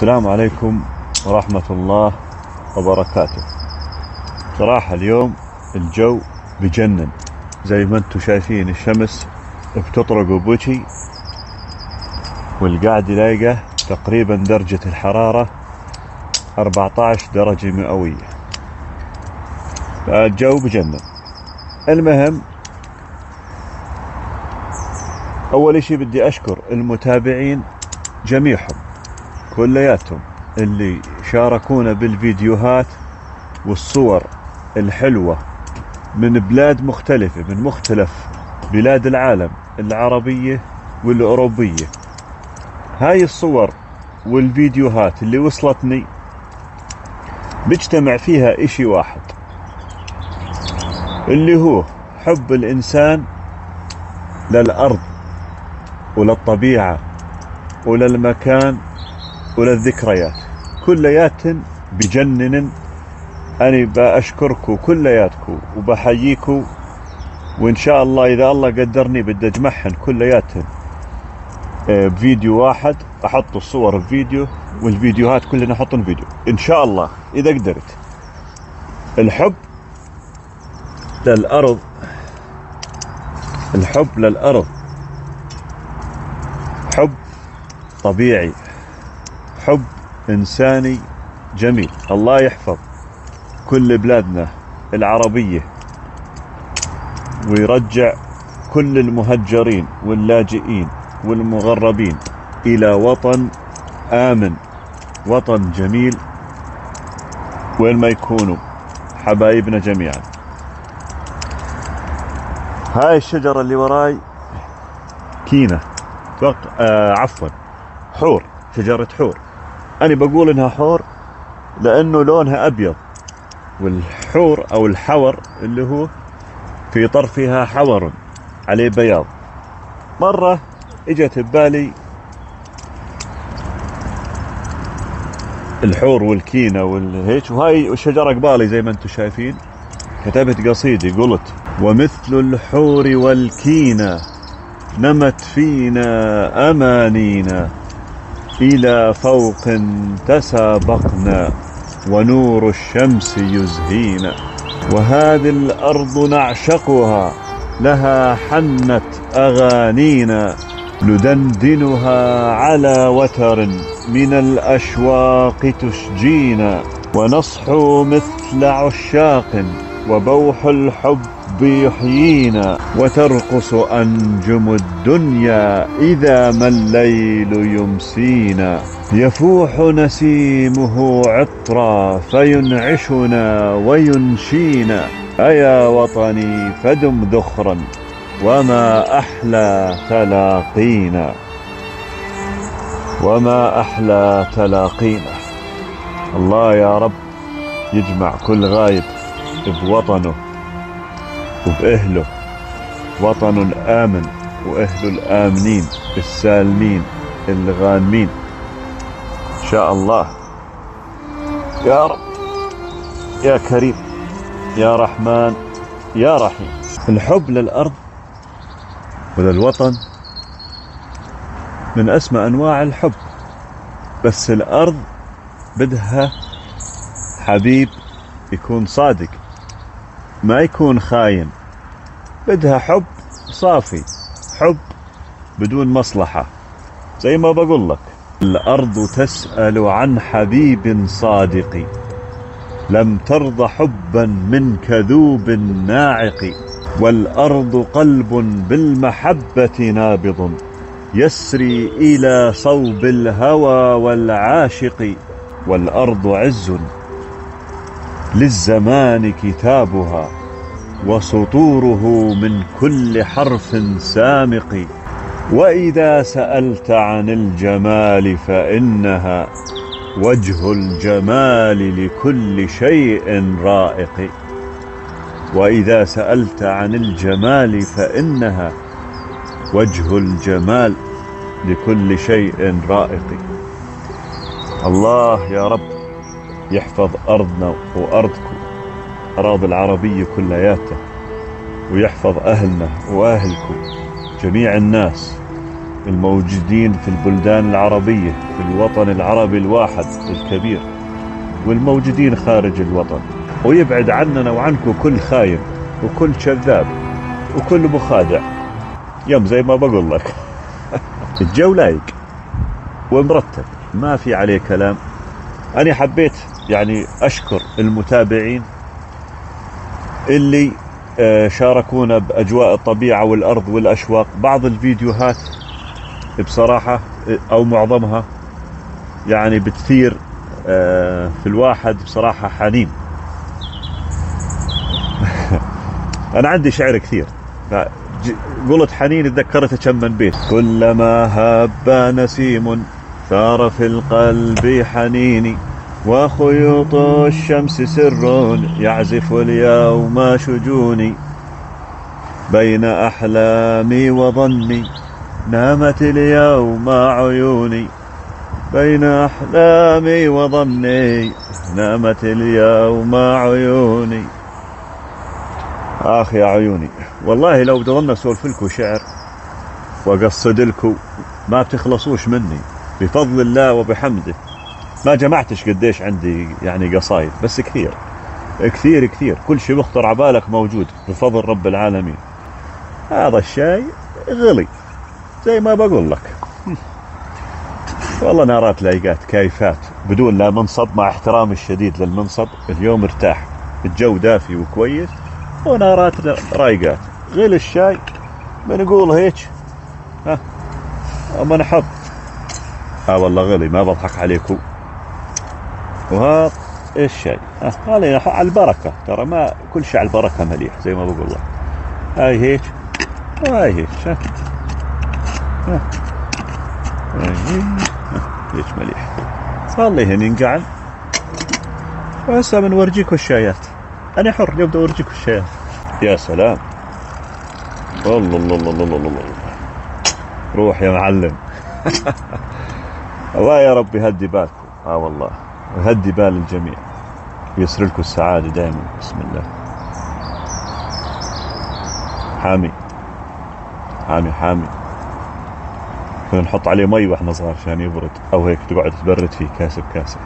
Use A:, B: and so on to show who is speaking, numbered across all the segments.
A: السلام عليكم ورحمة الله وبركاته. صراحة اليوم الجو بجنن زي ما أنتم شايفين الشمس بتطرق بوجهي والقاعد لاقى تقريبا درجة الحرارة 14 درجة مئوية. الجو بجنن. المهم أول إشي بدي أشكر المتابعين جميعهم. كلياتهم اللي شاركونا بالفيديوهات والصور الحلوة من بلاد مختلفة من مختلف بلاد العالم العربية والأوروبية. هاي الصور والفيديوهات اللي وصلتني بيجتمع فيها إشي واحد اللي هو حب الإنسان للأرض وللطبيعة وللمكان وللذكريات كليات بجنن أنا بأشكركم كلياتكم وبحييكم وإن شاء الله إذا الله قدرني بدي أجمعهن كلياتهن آه، بفيديو واحد أحط الصور بفيديو والفيديوهات كلنا أحطن فيديو. إن شاء الله إذا قدرت. الحب للأرض الحب للأرض. حب طبيعي. حب إنساني جميل. الله يحفظ كل بلادنا العربية ويرجع كل المهجرين واللاجئين والمغربين إلى وطن آمن وطن جميل. وين ما يكونوا حبايبنا جميعا. هاي الشجرة اللي وراي كينة. آه عفوا حور شجرة حور. أنا بقول إنها حور لأنه لونها أبيض. والحور أو الحور اللي هو في طرفها حور عليه بياض. مرة إجت ببالي الحور والكينة والهيك وهاي الشجرة قبالي زي ما أنتم شايفين. كتبت قصيدة قلت ومثل الحور والكينة نمت فينا أمانينا. إلى فوق تسابقنا ونور الشمس يزهينا وهذه الأرض نعشقها لها حنت أغانينا ندندنها على وتر من الأشواق تشجينا ونصحو مثل عشاق وبوح الحب يحيينا وترقص أنجم الدنيا إذا ما الليل يمسينا. يفوح نسيمه عطرا فينعشنا وينشينا. أيا وطني فدم ذخرا وما أحلى تلاقينا. وما أحلى تلاقينا. الله يا رب يجمع كل غايب بوطنه. وبأهله وطن آمن وأهله الآمنين السالمين الغانمين. إن شاء الله. يا رب. يا كريم. يا رحمن. يا رحيم. الحب للأرض وللوطن من أسمى أنواع الحب. بس الأرض بدها حبيب يكون صادق. ما يكون خاين. بدها حب صافي حب بدون مصلحة. زي ما بقول لك الأرض تسأل عن حبيب صادق. لم ترضى حبا من كذوب ناعق. والأرض قلب بالمحبة نابض. يسري إلى صوب الهوى والعاشق. والأرض عز. للزمان كتابها وسطوره من كل حرف سامق. وإذا سألت عن الجمال فإنها وجه الجمال لكل شيء رائق. وإذا سألت عن الجمال فإنها وجه الجمال لكل شيء رائق. الله يا رب يحفظ أرضنا وأرضكم أراضي العربية كلياتها ويحفظ أهلنا وأهلكم جميع الناس الموجودين في البلدان العربية في الوطن العربي الواحد الكبير والموجودين خارج الوطن. ويبعد عننا وعنكم كل خاين وكل كذاب وكل مخادع. يوم زي ما بقول لك. الجو لايق ومرتب. ما في عليه كلام. أنا حبيت يعني أشكر المتابعين اللي آه، شاركونا بأجواء الطبيعة والأرض والأشواق. بعض الفيديوهات بصراحة آه، أو معظمها يعني بتثير آه، في الواحد بصراحة حنين. أنا عندي شعر كثير. قلت حنين تذكرت كم من بيت. كلما هب نسيم ثار في القلب حنيني. وخيوط الشمس سر يعزف اليوم شجوني بين أحلامي وظني نامت اليوم عيوني بين أحلامي وظني نامت اليوم عيوني. آخ يا عيوني والله لو ضلنا اسولف لكم شعر واقصد لكم ما بتخلصوش مني بفضل الله وبحمده. ما جمعتش قديش عندي يعني قصايد بس كثير. كثير كثير. كل شيء بخطر عبالك موجود بفضل رب العالمين. هذا الشاي غلي زي ما بقول لك. والله نارات لايقات كايفات بدون لا منصب مع احترامي الشديد للمنصب. اليوم ارتاح الجو دافي وكويس ونارات رايقات. غير الشاي بنقول هيك. ها أما نحط ها والله غلي ما بضحك عليكم. وهذا الشاي هذا على البركة. ترى ما كل شيء على البركة مليح زي ما بقول لك. هاي هيك. وهاي هيك ها هاي هيك. مليح. صار لي هنا نقعد وهسه بنورجيكم الشايات. أنا حر اليوم بدي اورجيكم الشايات. يا سلام. الله الله الله الله الله الله روح يا معلم. الله يا رب يهدي بالكم. آه والله. ويهدي بال الجميع. ويسر لكم السعادة دائما. بسم الله. حامي. حامي حامي. كنا نحط عليه مي وإحنا صغار عشان يبرد. أو هيك تقعد تبرد فيه كاسه بكاسه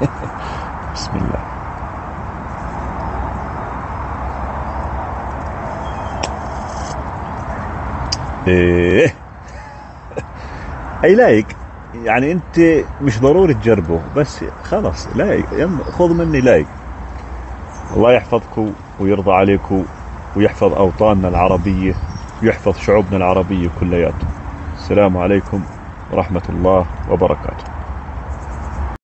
A: بسم الله. إيه. أي like؟ يعني انت مش ضروري تجربه بس خلاص like خذ مني like. الله يحفظكم ويرضى عليكم ويحفظ أوطاننا العربية ويحفظ شعوبنا العربية كلياتهم. السلام عليكم ورحمة الله وبركاته.